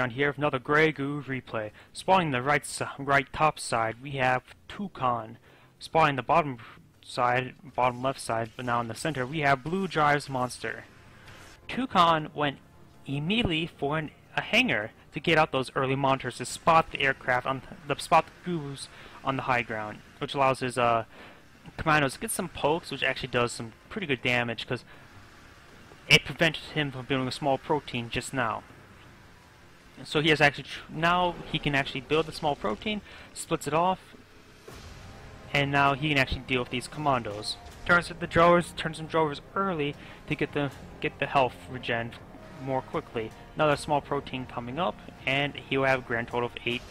Agion here with another Grey Goo replay. Spawning the right right top side, we have Toucan. Spawning the bottom side, bottom left side, but now in the center, we have Bluedrivesmonster. Toucan went immediately for an, a hangar to get out those early monitors to spot the aircraft on the spot the goos on the high ground, which allows his uh, commandos to get some pokes, which actually does some pretty good damage because it prevented him from building a small protean just now. So he has actually now he can actually build a small protean, splits it off, and now he can actually deal with these commandos. Turns the drovers, turns some drovers early to get the get the health regen more quickly. Another small protean coming up, and he will have a grand total of eight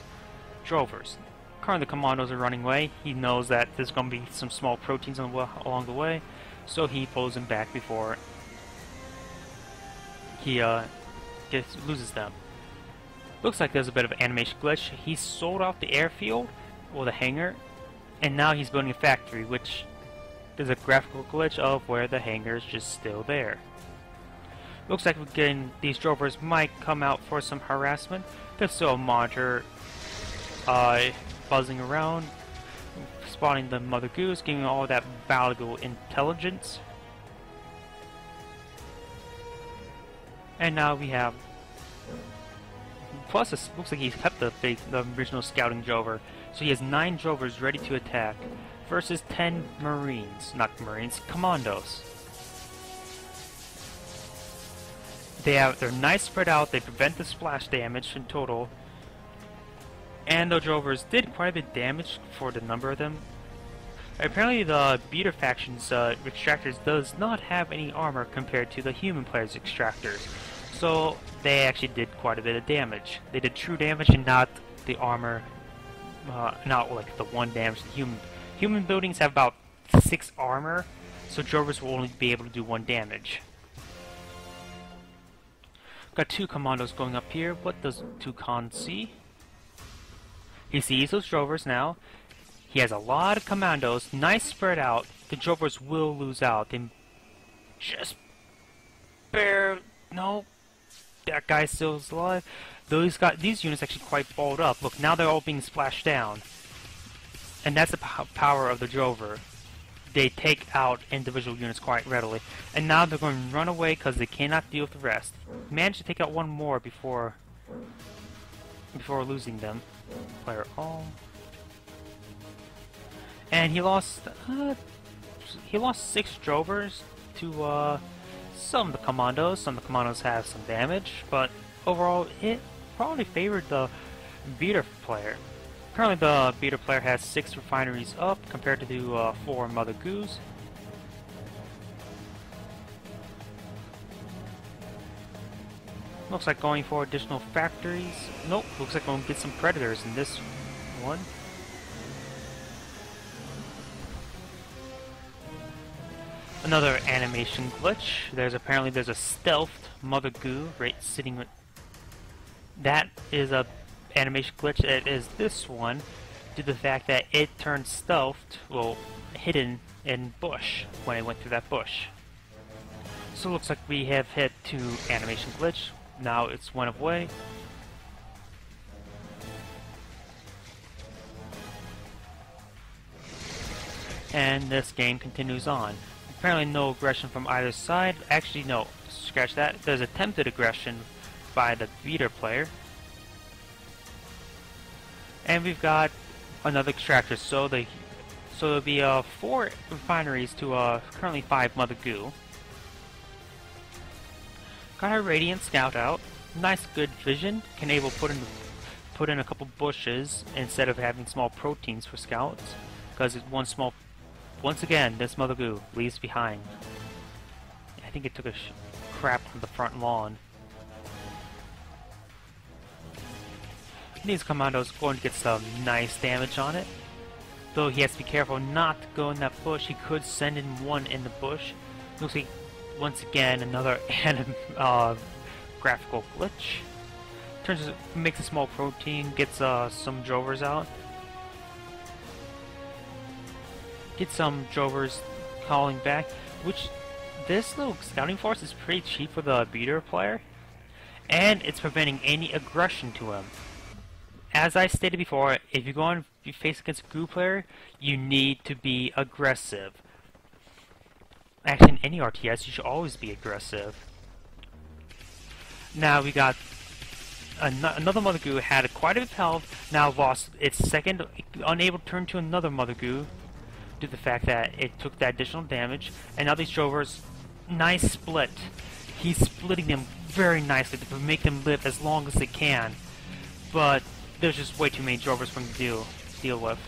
drovers. Currently, the commandos are running away. He knows that there's going to be some small proteans along the way, so he pulls them back before he uh, gets, loses them. Looks like there's a bit of animation glitch. He sold off the airfield, or the hangar, and now he's building a factory, which there's a graphical glitch of where the hangar is just still there. Looks like again these drovers might come out for some harassment. There's still a monitor uh, buzzing around, spotting the mother goose, giving all that valuable intelligence. And now we have... Plus, it looks like he's kept the, the original scouting drover. So he has 9 drovers ready to attack versus 10 marines. Not marines, commandos. They have, they're nice spread out, they prevent the splash damage in total. And the drovers did quite a bit damage for the number of them. Apparently the beta faction's uh, extractors does not have any armor compared to the human player's extractors. So they actually did quite a bit of damage. They did true damage and not the armor, uh, not like the one damage. The human human buildings have about six armor, so Drovers will only be able to do one damage. Got two commandos going up here. What does Toucan see? He sees those Drovers now. He has a lot of commandos, nice spread out. The Drovers will lose out. They just bare no that guy still alive. Those got these units actually quite balled up. Look, now they're all being splashed down. And that's the power of the Drover. They take out individual units quite readily. And now they're going to run away because they cannot deal with the rest. Managed to take out one more before before losing them. Player all. And he lost uh, he lost six Drovers to uh, some of the commandos. Some of the commandos have some damage, but overall it probably favored the beta player. Currently the beta player has 6 refineries up compared to the uh, 4 Mother Goos. Looks like going for additional factories. Nope, looks like going to get some predators in this one. Another animation glitch. There's apparently there's a stealthed Mother Goo right sitting with that is a animation glitch. It is this one due to the fact that it turned stealthed, well, hidden in bush when it went through that bush. So it looks like we have hit two animation glitch. Now it's went away. And this game continues on. Apparently no aggression from either side. Actually, no. Scratch that. There's attempted aggression by the beta player. And we've got another extractor. So the so there'll be uh, four refineries to uh, currently five Mother Goo. Got our Radiant Scout out. Nice, good vision. Can able put in put in a couple bushes instead of having small proteans for scouts, because it's one small once again, this Mother Goo leaves behind. I think it took a crap on the front lawn. These commandos going to get some nice damage on it. Though he has to be careful not to go in that bush. He could send in one in the bush. Looks like, once again, another anim uh, graphical glitch. Turns it makes a small protean, gets uh, some drovers out. Get some drovers calling back, which this little scouting force is pretty cheap for the beta player. and it's preventing any aggression to him. As I stated before, if you go on you face against a goo player, you need to be aggressive. Actually, in any RTS, you should always be aggressive. Now we got an another Mother Goo had quite a bit of health, now lost its second, unable to turn to another Mother Goo due to the fact that it took that additional damage, and now these Drovers, nice split. He's splitting them very nicely to make them live as long as they can, but there's just way too many Drovers for him to deal, deal with.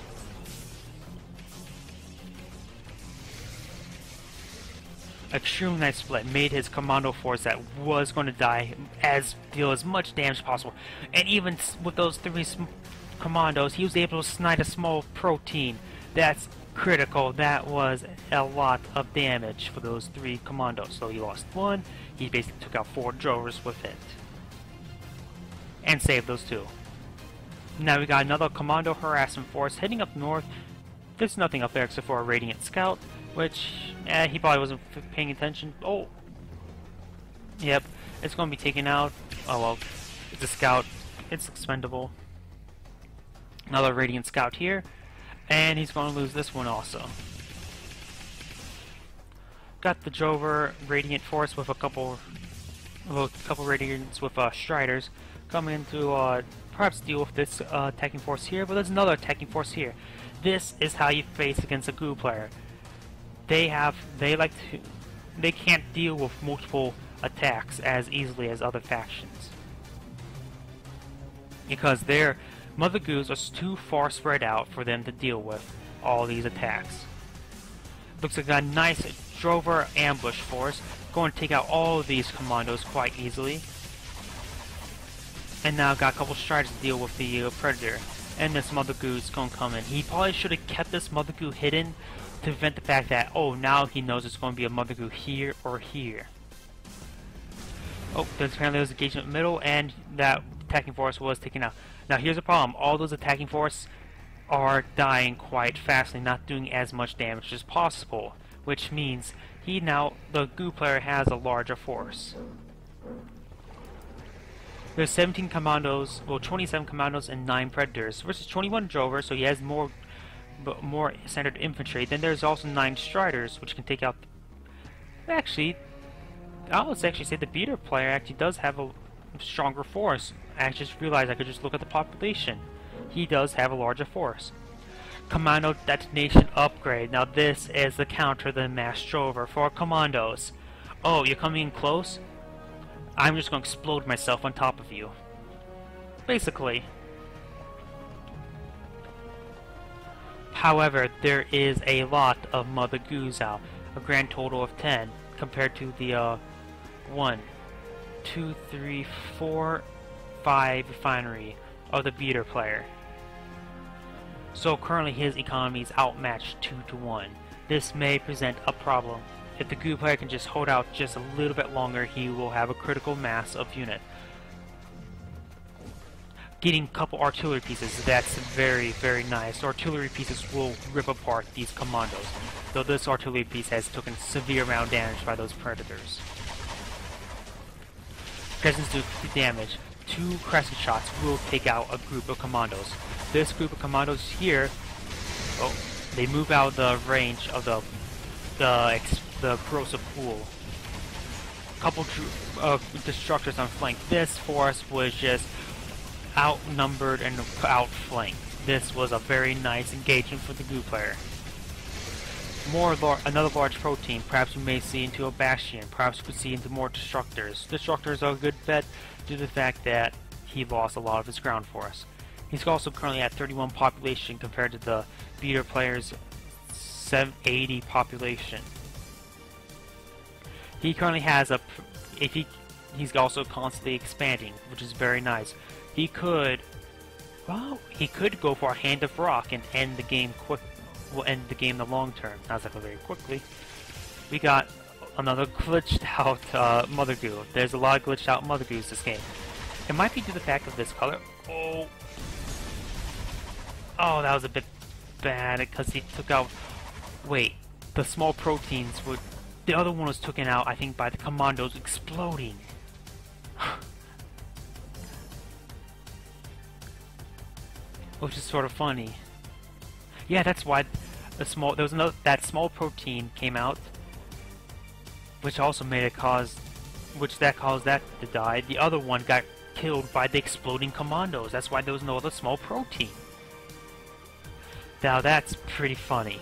extremely nice split. Made his commando force that was going to die as deal as much damage as possible. And even with those three commandos he was able to snipe a small protean. That's critical that was a lot of damage for those three commandos so he lost one he basically took out four drovers with it and saved those two now we got another commando harassment force heading up north there's nothing up there except for a radiant scout which, eh, he probably wasn't paying attention. Oh! Yep, it's going to be taken out. Oh well, it's a scout. It's expendable. Another Radiant Scout here. And he's going to lose this one also. Got the Drover Radiant Force with a couple a couple Radiants with uh, Striders coming in to uh, perhaps deal with this uh, attacking force here, but there's another attacking force here. This is how you face against a goo player they have they like to they can't deal with multiple attacks as easily as other factions because their mother goos are too far spread out for them to deal with all these attacks. Looks like a nice drover ambush force going to take out all of these commandos quite easily. And now got a couple strides to deal with the uh, predator. And this mother goo is going to come in. He probably should have kept this mother goo hidden to prevent the fact that, oh, now he knows it's going to be a Mother Goo here or here. Oh, there's apparently was engagement middle, and that attacking force was taken out. Now here's the problem, all those attacking force are dying quite fastly, not doing as much damage as possible, which means he now, the Goo player has a larger force. There's 17 commandos, well 27 commandos and 9 predators versus 21 drovers, so he has more more standard infantry. Then there's also nine striders, which can take out. Actually, I'll actually say the beta player actually does have a stronger force. I just realized I could just look at the population. He does have a larger force. Commando detonation upgrade. Now this is the counter the mass drover for commandos. Oh, you're coming in close? I'm just going to explode myself on top of you. Basically. However, there is a lot of Mother Goos out, a grand total of 10, compared to the uh, 1, 2, 3, 4, 5 refinery of the beta player. So currently his economy is outmatched 2 to 1. This may present a problem. If the Goo player can just hold out just a little bit longer, he will have a critical mass of unit getting a couple artillery pieces, that's very, very nice. Artillery pieces will rip apart these commandos, though this artillery piece has taken severe amount of damage by those predators. Presents do damage. Two crescent shots will take out a group of commandos. This group of commandos here, oh, they move out the range of the the the corrosive pool. Couple uh, destructors on flank. This force was just outnumbered and outflanked. This was a very nice engagement for the Goo player. More lar another large protean, perhaps we may see into a Bastion, perhaps we could see into more Destructors. Destructors are a good bet due to the fact that he lost a lot of his ground for us. He's also currently at 31 population compared to the beta player's 780 population. He currently has a, if he, he's also constantly expanding, which is very nice. He could, well, he could go for a Hand of Ruk and end the game quick will end the game in the long term. Not exactly very quickly. We got another glitched out uh, Mother Goo. There's a lot of glitched out Mother Goos this game. It might be due to the fact of this color. Oh. Oh, that was a bit bad because he took out... Wait, the small proteans were... The other one was taken out, I think, by the commandos exploding. Which is sort of funny. Yeah, that's why the small there was another that small protean came out, which also made it cause, which that caused that to die. The other one got killed by the exploding commandos. That's why there was no other small protean. Now that's pretty funny.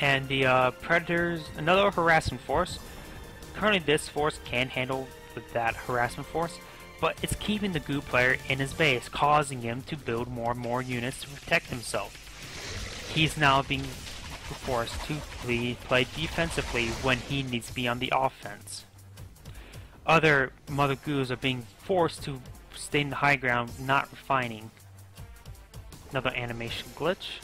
And the uh, Predators, another harassment force. Currently this force can handle that harassment force, but it's keeping the goo player in his base, causing him to build more and more units to protect himself. He's now being forced to play, defensively when he needs to be on the offense. Other Mother Goos are being forced to stay in the high ground, not refining. Another animation glitch.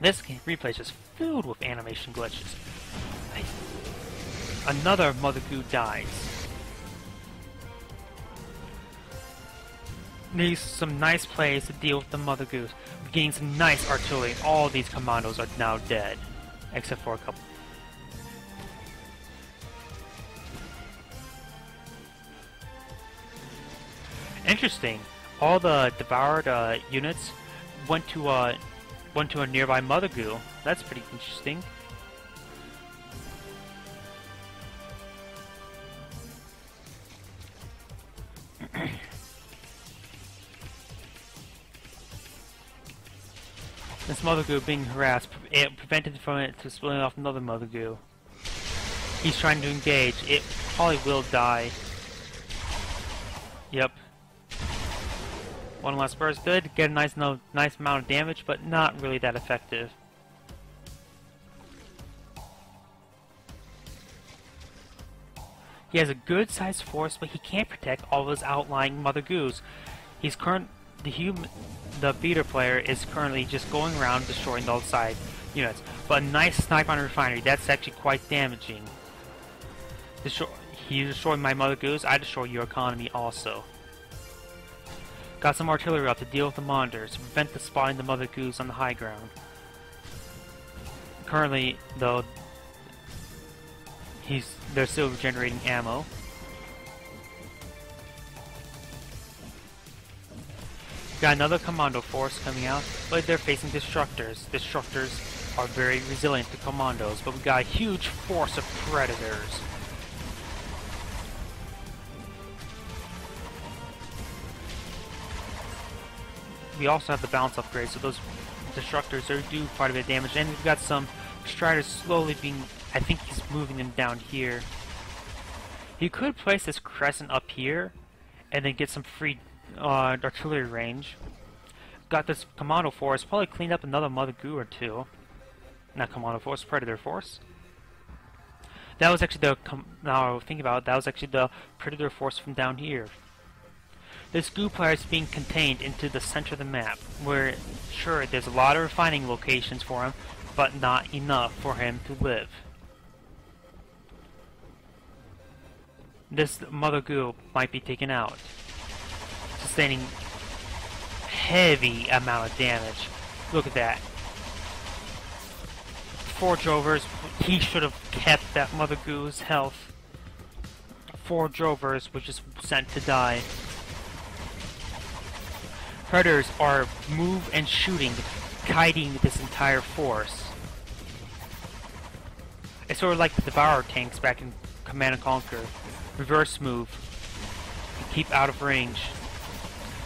This replay is just filled with animation glitches. Another Mother Goo dies. These some nice plays to deal with the Mother Goos. We're getting some nice artillery. All these commandos are now dead. Except for a couple. Interesting. All the devoured uh, units went to uh, went to a nearby Mother Goo. That's pretty interesting. This Mother Goo being harassed, it eh, prevented from it to splitting off another Mother Goo. He's trying to engage. It probably will die. Yep, one last burst, good. Get a nice, no, nice amount of damage, but not really that effective. He has a good sized force, but he can't protect all of his outlying Mother Goos. He's current the human the beta player is currently just going around destroying the outside units. But a nice snipe on a refinery, that's actually quite damaging. Destroy he destroyed my Mother Goos, I destroy your economy also. Got some artillery out to deal with the monitors, to prevent the spotting the Mother Goos on the high ground. Currently, though, he's they're still generating ammo. Got another commando force coming out, but they're facing destructors. Destructors are very resilient to commandos, but we got a huge force of predators. we also have the balance upgrade, so those destructors are do quite a bit of damage. And we've got some striders slowly being... I think he's moving them down here. He could place this crescent up here, and then get some free uh, artillery range. Got this commando force, probably cleaned up another Mother Goo or two. Not commando force, predator force. That was actually the, now think about it, that was actually the predator force from down here. This goo player is being contained into the center of the map, where, sure, there's a lot of refining locations for him, but not enough for him to live. This Mother Goo might be taken out, sustaining heavy amount of damage. Look at that. Four Drovers, he should have kept that Mother Goo's health. Four Drovers were just sent to die. Predators are move and shooting, guiding this entire force. It's sort of like the Devourer tanks back in Command & Conquer. Reverse move. Keep out of range.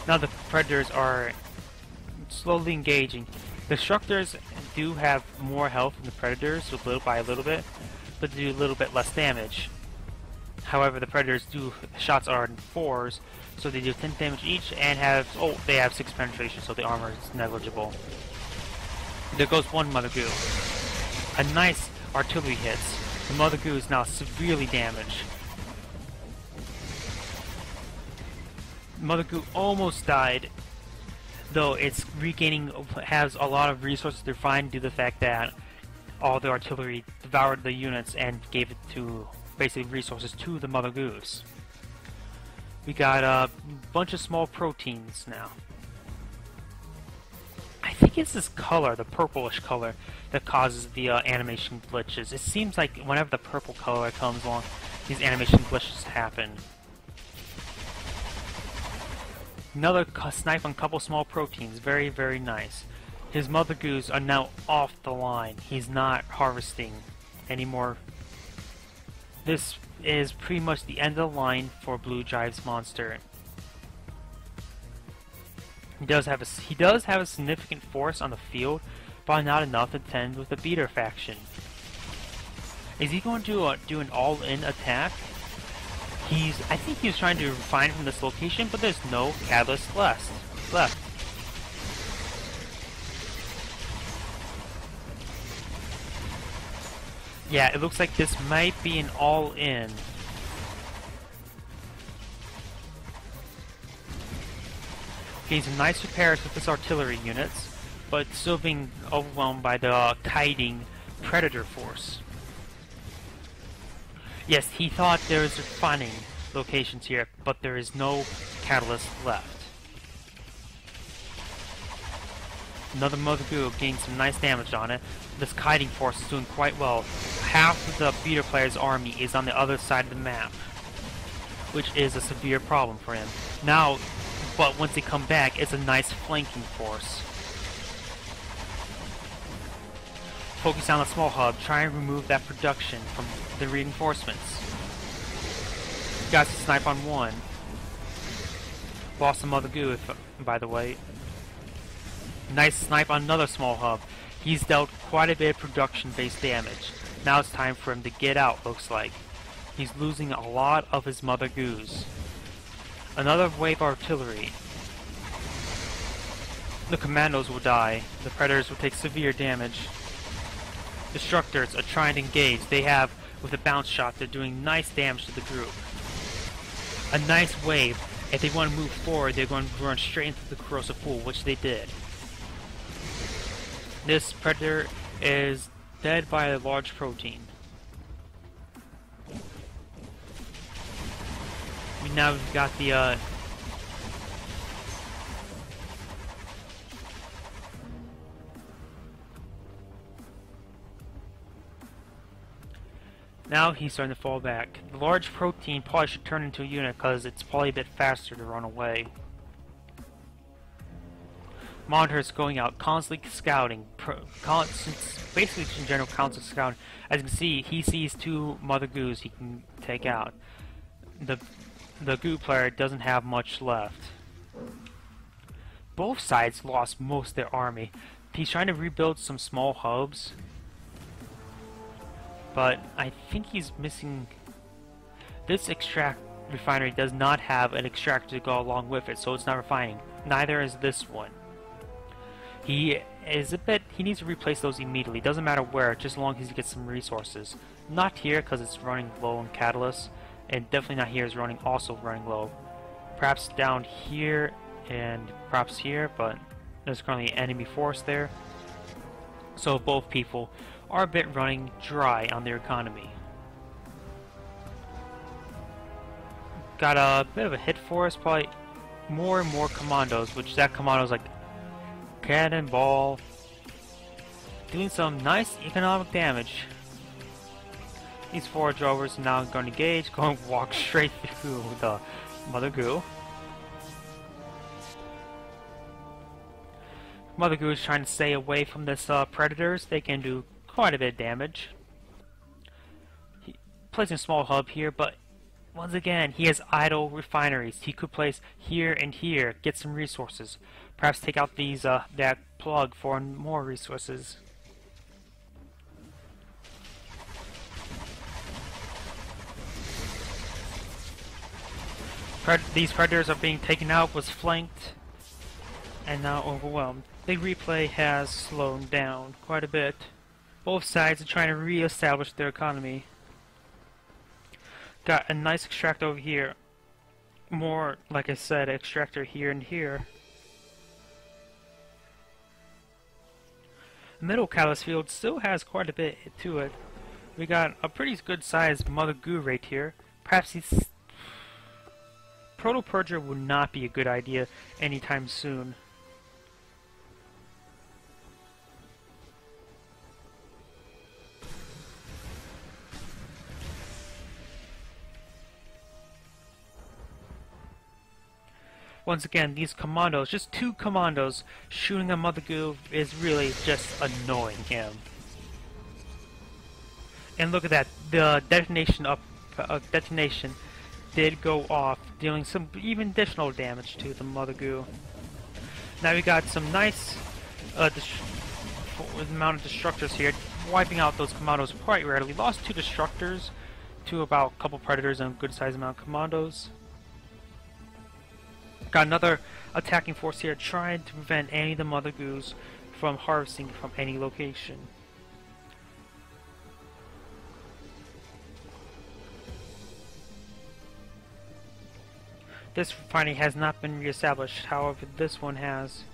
Now the Predators are slowly engaging. The Destructors do have more health than the Predators, a little by a little bit, but they do a little bit less damage. However, the Predators do shots are in fours, so they do 10 damage each and have oh they have 6 penetration, so the armor is negligible. There goes one Mother Goo. A nice artillery hits. The Mother Goo is now severely damaged. Mother Goo almost died, though it's regaining has a lot of resources to find due to the fact that all the artillery devoured the units and gave it to basically resources to the Mother Goos. We got a bunch of small proteans now. I think it's this color, the purplish color, that causes the uh, animation glitches. It seems like whenever the purple color comes along, these animation glitches happen. Another snipe on couple small proteans, very, very nice. His mother goos are now off the line. He's not harvesting anymore. This is pretty much the end of the line for Blue Jive's monster. He does have a he does have a significant force on the field, but not enough to contend with the beta faction. Is he going to uh, do an all-in attack? He's I think he's trying to refine from this location, but there's no catalyst left. Left. Yeah, it looks like this might be an all-in. Getting some nice repairs with his artillery units, but still being overwhelmed by the uh, predator force. Yes, he thought there was refining locations here, but there is no catalyst left. Another Mother Goo gained some nice damage on it. This kiting force is doing quite well. Half of the beta player's army is on the other side of the map, which is a severe problem for him. Now, but once they come back, it's a nice flanking force. Focus on the small hub, try and remove that production from the reinforcements. Got to snipe on one. Lost some other goo, if, by the way. Nice snipe on another small hub. He's dealt quite a bit of production-based damage. Now it's time for him to get out, looks like. He's losing a lot of his mother goos. Another wave of artillery. The commandos will die. The predators will take severe damage. Destructors are trying to engage. They have, with a bounce shot, they're doing nice damage to the group. A nice wave. If they want to move forward, they're going to run straight into the corrosive pool, which they did. This predator is dead by a large protean. We now got the uh, Now he's starting to fall back. The large protean probably should turn into a unit because it's probably a bit faster to run away. Monitor is going out, constantly scouting, basically in general constantly scouting. As you can see, he sees two mother goos he can take out. The the goo player doesn't have much left. Both sides lost most of their army. He's trying to rebuild some small hubs, but I think he's missing... This extract refinery does not have an extractor to go along with it, so it's not refining. Neither is this one. He is a bit... He needs to replace those immediately. Doesn't matter where, just as long as he gets some resources. Not here, because it's running low on catalyst. And definitely not here, is running also running low. Perhaps down here, and perhaps here, but there's currently enemy force there. So both people are a bit running dry on their economy. Got a bit of a hit for us, probably more and more commandos, which that commando's like cannonball, doing some nice economic damage. These four drovers now going to engage, going to walk straight through the Mother Goo. Mother Goo is trying to stay away from this uh, predators. They can do quite a bit of damage. He, placing a small hub here, but once again, he has idle refineries. He could place here and here, get some resources. Perhaps take out these uh, that plug for more resources. Pred these predators are being taken out, was flanked, and now overwhelmed. The replay has slowed down quite a bit. Both sides are trying to re-establish their economy. Got a nice extractor over here. More, like I said, extractor here and here. Middle Catalyst Field still has quite a bit to it. We got a pretty good sized Mother Goo right here. Perhaps he's... Proto Purger would not be a good idea anytime soon. Once again, these commandos, just two commandos shooting a Mother Goo is really just annoying him. And look at that, the detonation up, uh, detonation did go off, dealing some even additional damage to the Mother Goo. Now we got some nice uh, amount of destructors here, wiping out those commandos quite rarely. Lost two destructors to about a couple predators and a good sized amount of commandos. Got another attacking force here trying to prevent any of the Mother Goos from harvesting from any location. This finding has not been reestablished, however this one has.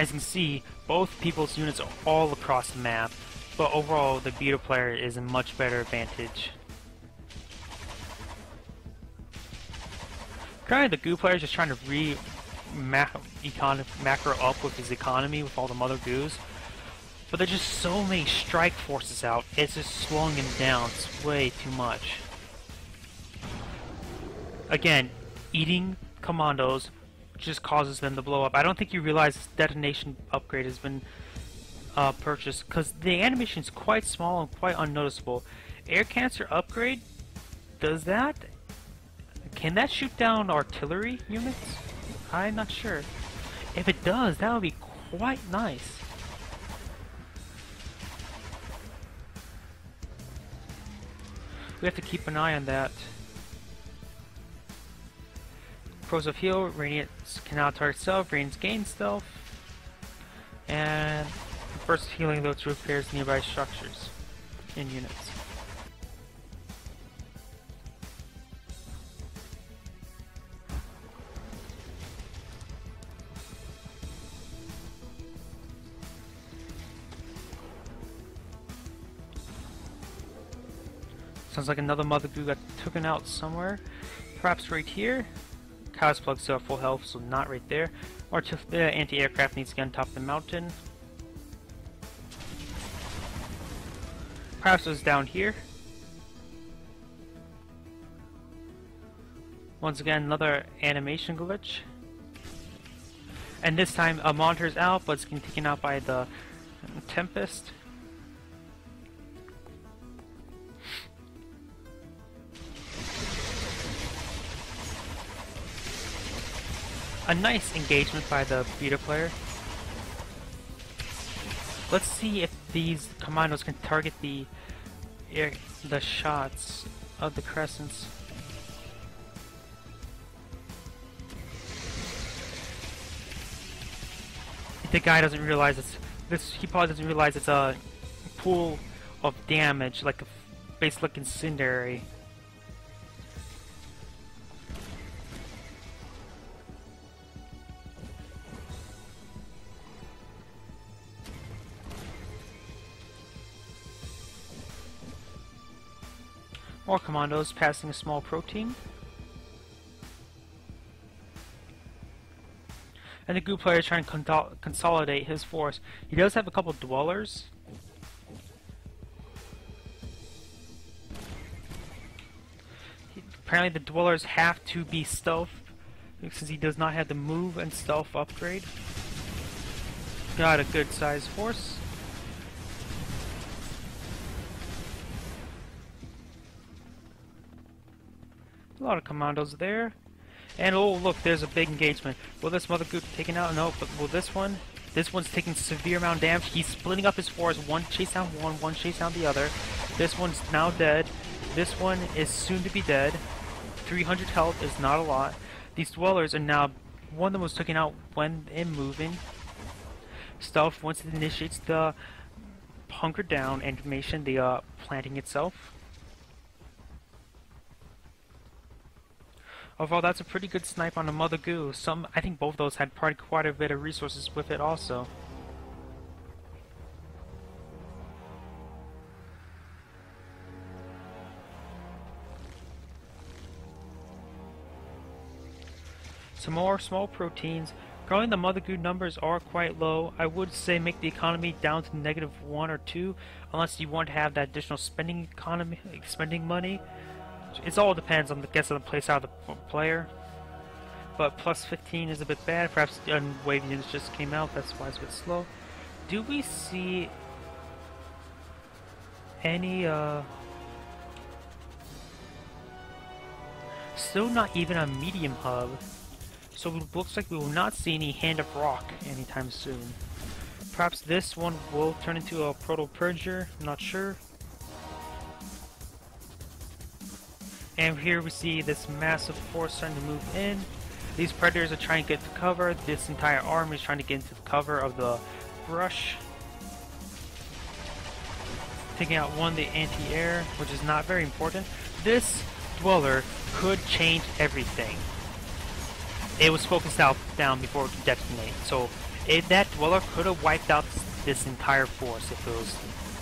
As you can see, both people's units are all across the map, but overall the beta player is a much better advantage. Currently the goo player is just trying to re macro up with his economy with all the mother goos. But there's just so many strike forces out, it's just slowing him down. It's way too much. Again, eating commandos just causes them to blow up. I don't think you realize this detonation upgrade has been uh, purchased because the animation is quite small and quite unnoticeable. Air Cancer upgrade does that? Can that shoot down artillery units? I'm not sure. If it does, that would be quite nice. We have to keep an eye on that. Corrosive Heal, Radiant cannot target stealth, Radiant gain stealth, and first healing those repairs nearby structures in units. Sounds like another Mother Goo got taken out somewhere. Perhaps right here? Cow's plugs at full health, so not right there. Or the uh, anti-aircraft needs to get on top of the mountain. Perhaps was down here. Once again, another animation glitch. And this time, a monitor's out, but it's getting taken out by the Tempest. A nice engagement by the beta player. Let's see if these commandos can target the the shots of the crescents. The guy doesn't realize it's this. He probably doesn't realize it's a pool of damage, like a basic incendiary. More commandos passing a small protean. And the goo player is trying to consolidate his force. He does have a couple dwellers. He, apparently the dwellers have to be stealth since he does not have the move and stealth upgrade. Got a good size force. Lot of commandos there. And oh look, there's a big engagement. Will this mother goop taken out? No, but will this one? This one's taking severe amount of damage. He's splitting up his force. One chase down one, one chase down the other. This one's now dead. This one is soon to be dead. 300 health is not a lot. These dwellers are now, one of them was taken out when in moving. Stealth, once it initiates the hunker down animation, the uh, planting itself. Overall, that's a pretty good snipe on a Mother Goo. Some, I think both of those had probably quite a bit of resources with it also. Some more small proteans Currently the Mother Goo numbers are quite low. I would say make the economy down to negative 1 or 2 unless you want to have that additional spending economy, spending money. It all depends on the guess of the play out of the player. But plus 15 is a bit bad. Perhaps uh, Wave News just came out, that's why it's a bit slow. Do we see any uh still not even a medium hub so it looks like we will not see any Hand of Ruk anytime soon. Perhaps this one will turn into a Proto Purger, not sure. And here we see this massive force starting to move in. These predators are trying to get to cover. This entire army is trying to get into the cover of the brush. Taking out one the anti-air, which is not very important. This dweller could change everything it was focused out down before it could detonate. So it, that dweller could have wiped out this entire force if it was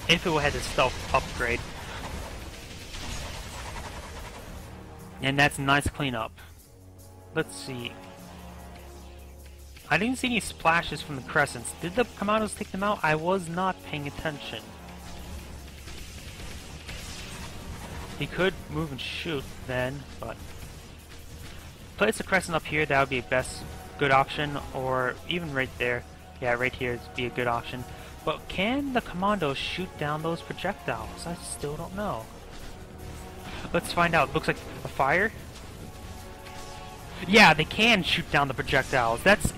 if it had a stealth upgrade. And that's nice cleanup. Let's see. I didn't see any splashes from the crescents. Did the commandos take them out? I was not paying attention. He could move and shoot then, but place a crescent up here, that would be a best good option, or even right there. Yeah, right here would be a good option. But can the commandos shoot down those projectiles? I still don't know. Let's find out. Looks like a fire? Yeah, they can shoot down the projectiles. That's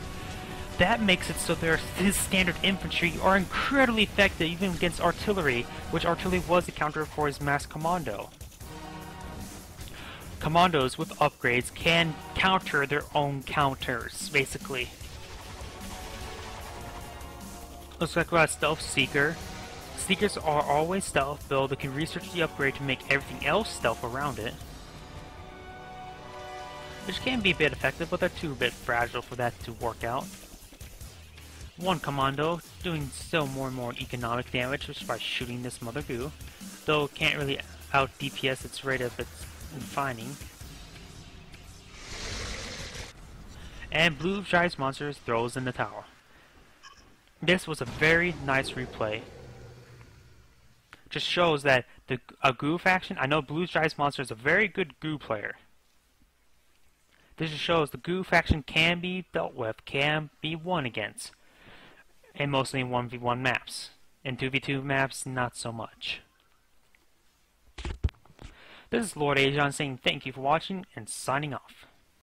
that makes it so their his standard infantry are incredibly effective even against artillery, which artillery was the counter for his mass commando commandos with upgrades can counter their own counters, basically. Looks like we got Stealth Seeker. Seekers are always stealth, though they can research the upgrade to make everything else stealth around it. Which can be a bit effective, but they're too bit fragile for that to work out. One commando, doing still more and more economic damage just by shooting this Mother Goo, though can't really out DPS its rate of its and finding. And Blue Giant Monsters throws in the tower. This was a very nice replay. Just shows that the a Goo faction, I know Blue Giant Monster is a very good Goo player. This just shows the Goo faction can be dealt with, can be won against. And mostly in 1v1 maps. In 2v2 maps, not so much. This is Lord Agion saying thank you for watching and signing off.